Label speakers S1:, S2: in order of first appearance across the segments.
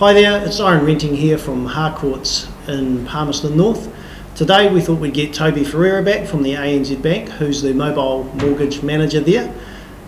S1: Hi there, it's Arend Renting here from Harcourts in Palmerston North. Today we thought we'd get Toby Ferreira back from the ANZ Bank, who's the mobile mortgage manager there,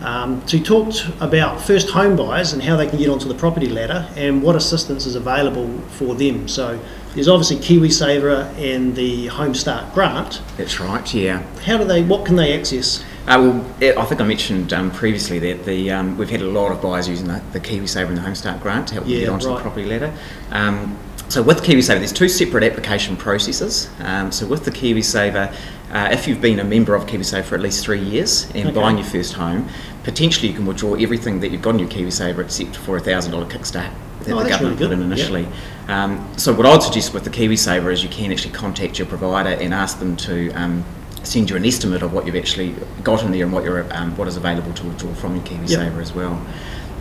S1: um, to talk about first home buyers and how they can get onto the property ladder and what assistance is available for them. So there's obviously KiwiSaver and the Home Start grant.
S2: That's right, yeah.
S1: How do they, what can they access?
S2: Uh, well, it, I think I mentioned um, previously that the um, we've had a lot of buyers using the, the KiwiSaver and the Home Start grant to help them get onto
S1: right.
S2: the property ladder. Um, so with KiwiSaver, there's two separate application processes. Um, so with the KiwiSaver, uh, if you've been a member of KiwiSaver for at least three years and
S1: Okay.
S2: buying your first home, potentially you can withdraw everything that you've got in your KiwiSaver except for a thousand dollar kickstart that
S1: Oh,
S2: the government
S1: really
S2: put in initially. Um, so what I'd suggest with the KiwiSaver is you can actually contact your provider and ask them to um, send you an estimate of what you've actually got in there and what you're, um, what is available to withdraw from your KiwiSaver as well.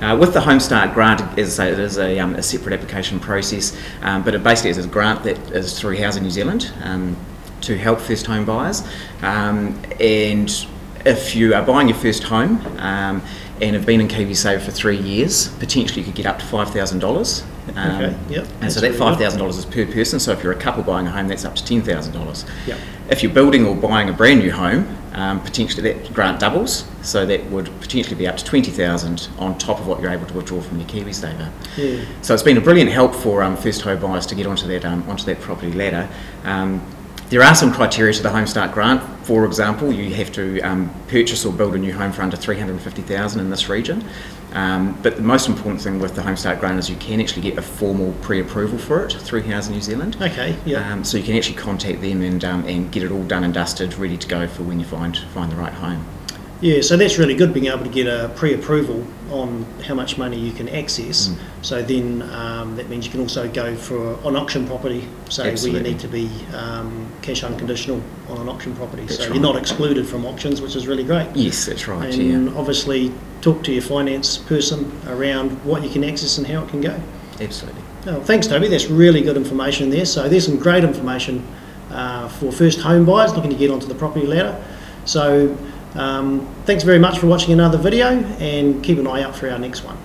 S2: Uh, with the Home Start grant, as I say, it is a, um, a separate application process, um, but it basically is a grant that is through Housing New Zealand um, to help first home buyers. Um, and if you are buying your first home um, and have been in KiwiSaver for three years, potentially you could get up to $5,000. Um,
S1: Okay, yep,
S2: And
S1: that's
S2: so that five thousand dollars is per person. So if you're a couple buying a home, that's up to ten thousand dollars.
S1: Yep.
S2: If you're building or buying a brand new home, um, potentially that grant doubles. So that would potentially be up to twenty thousand on top of what you're able to withdraw from your KiwiSaver.
S1: Yeah.
S2: So it's been a brilliant help for um, first home buyers to get onto that um, onto that property ladder. There are some criteria to the Home Start grant. For example, you have to um, purchase or build a new home for under 350,000 in this region. Um, but the most important thing with the Home Start grant is you can actually get a formal pre-approval for it through Housing New Zealand.
S1: Okay, yeah.
S2: Um, so you can actually contact them and um, and get it all done and dusted, ready to go for when you find find the right home.
S1: Yeah, so that's really good being able to get a pre-approval on how much money you can access.
S2: Mm.
S1: So then um, that means you can also go for an auction property, say where you need to be um, cash unconditional on an auction property.
S2: That's
S1: so
S2: right.
S1: you're not excluded from auctions, which is really great.
S2: Yes, that's right.
S1: and
S2: yeah,
S1: obviously talk to your finance person around what you can access and how it can go.
S2: absolutely.
S1: Oh, thanks, Toby. That's really good information there. So there's some great information uh, for first home buyers looking to get onto the property ladder. So um, thanks very much for watching another video and keep an eye out for our next one.